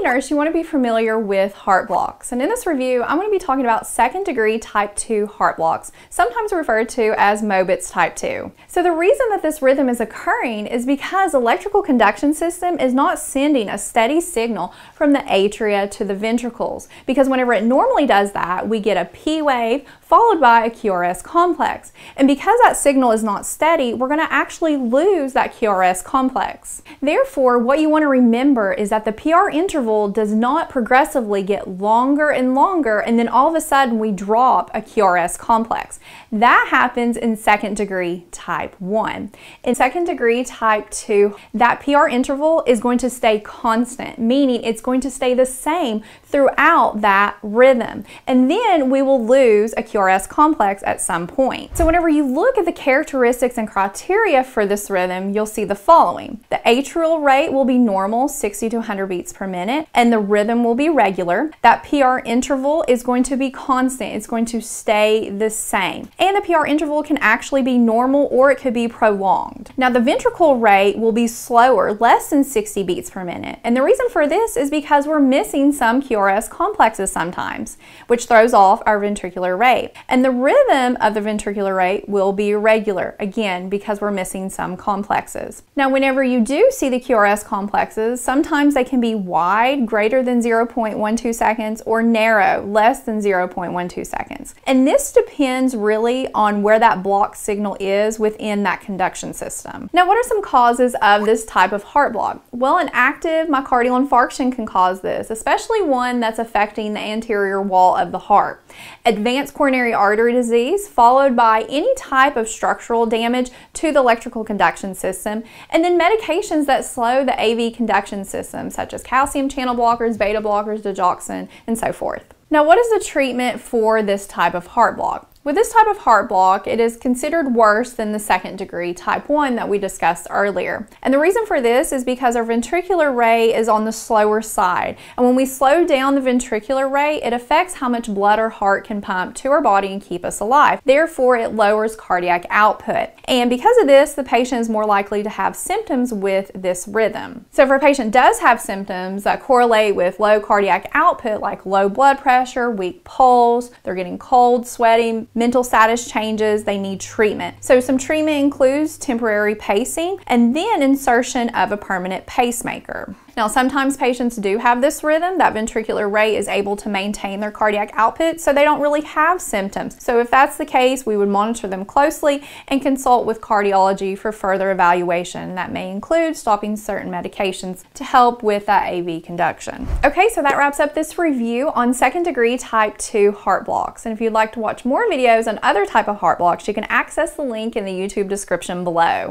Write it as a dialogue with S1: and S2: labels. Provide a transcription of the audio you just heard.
S1: a nurse, you want to be familiar with heart blocks. And in this review, I'm going to be talking about second degree type 2 heart blocks, sometimes referred to as Mobitz type 2. So the reason that this rhythm is occurring is because electrical conduction system is not sending a steady signal from the atria to the ventricles. Because whenever it normally does that, we get a P wave followed by a QRS complex. And because that signal is not steady, we're going to actually lose that QRS complex. Therefore, what you want to remember is that the PR interval does not progressively get longer and longer and then all of a sudden we drop a QRS complex. That happens in second degree type 1. In second degree type 2, that PR interval is going to stay constant, meaning it's going to stay the same throughout that rhythm. And then we will lose a QRS complex at some point. So whenever you look at the characteristics and criteria for this rhythm, you'll see the following. The atrial rate will be normal, 60 to 100 beats per minute, and the rhythm will be regular. That PR interval is going to be constant. It's going to stay the same. And the PR interval can actually be normal or it could be prolonged. Now the ventricle rate will be slower, less than 60 beats per minute. And the reason for this is because we're missing some QRS QRS complexes sometimes, which throws off our ventricular rate. And the rhythm of the ventricular rate will be irregular, again, because we're missing some complexes. Now, whenever you do see the QRS complexes, sometimes they can be wide, greater than 0.12 seconds, or narrow, less than 0.12 seconds. And this depends really on where that block signal is within that conduction system. Now, what are some causes of this type of heart block? Well, an active myocardial infarction can cause this, especially one one that's affecting the anterior wall of the heart. Advanced coronary artery disease, followed by any type of structural damage to the electrical conduction system, and then medications that slow the AV conduction system, such as calcium channel blockers, beta blockers, digoxin, and so forth. Now, what is the treatment for this type of heart block? With this type of heart block, it is considered worse than the second degree type 1 that we discussed earlier. And the reason for this is because our ventricular rate is on the slower side. And when we slow down the ventricular rate, it affects how much blood our heart can pump to our body and keep us alive. Therefore, it lowers cardiac output. And because of this, the patient is more likely to have symptoms with this rhythm. So if a patient does have symptoms that correlate with low cardiac output, like low blood pressure, weak pulse, they're getting cold, sweating, mental status changes, they need treatment. So some treatment includes temporary pacing and then insertion of a permanent pacemaker. Now, sometimes patients do have this rhythm. That ventricular rate is able to maintain their cardiac output, so they don't really have symptoms. So if that's the case, we would monitor them closely and consult with cardiology for further evaluation. That may include stopping certain medications to help with that AV conduction. Okay, so that wraps up this review on second degree type 2 heart blocks. And if you'd like to watch more videos on other type of heart blocks, you can access the link in the YouTube description below.